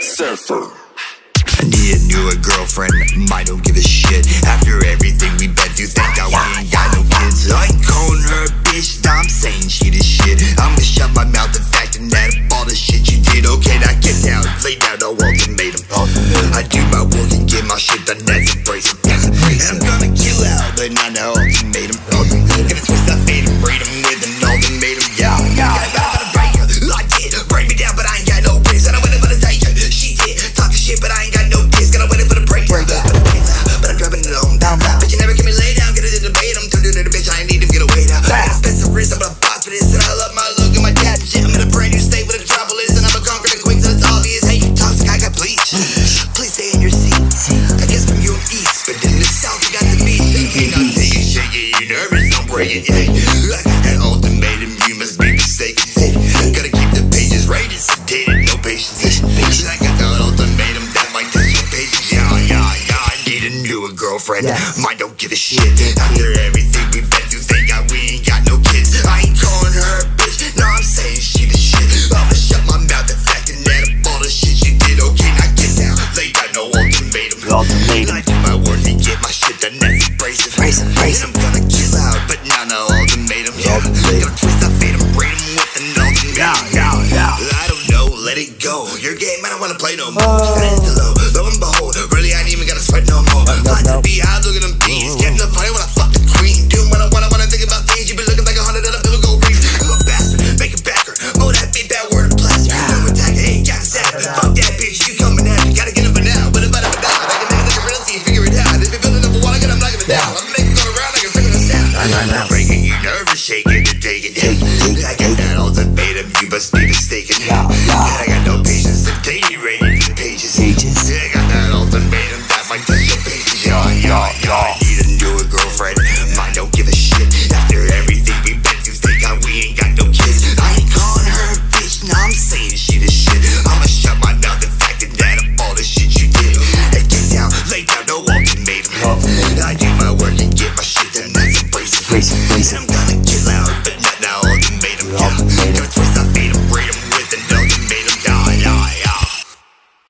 Surfer. I need a newer girlfriend, might don't give a shit. After everything we've been through, thank God we ain't got no kids. I ain't calling her bitch, I'm saying she the shit. I'm gonna shut my mouth the fact and that all the shit you did Okay, now get down, lay down, no ultimatum I Please stay in your seat. I guess from you east, but in the south you got the beat take it, shake it, you nervous, I'm break it, yeah I got that ultimatum, you must be mistaken. Gotta keep the pages rated, sedated, no patience I got that ultimatum, that might test your patience. Yeah, yeah, yeah, I need a newer girlfriend. Mine don't give a shit. After everything Abrasive. I'm gonna kill out, but not no ultimatum Yeah, Ultimatum. gonna twist that fate and braid 'em with an ultimatum yeah, yeah. I don't know, let it go Your game, I don't wanna play no more uh. Stand low, lo and behold Really, I ain't even gotta sweat no more Fly to no. I'm breaking you nervous, shaking and taking I got that ultimatum, you must be mistaken down, no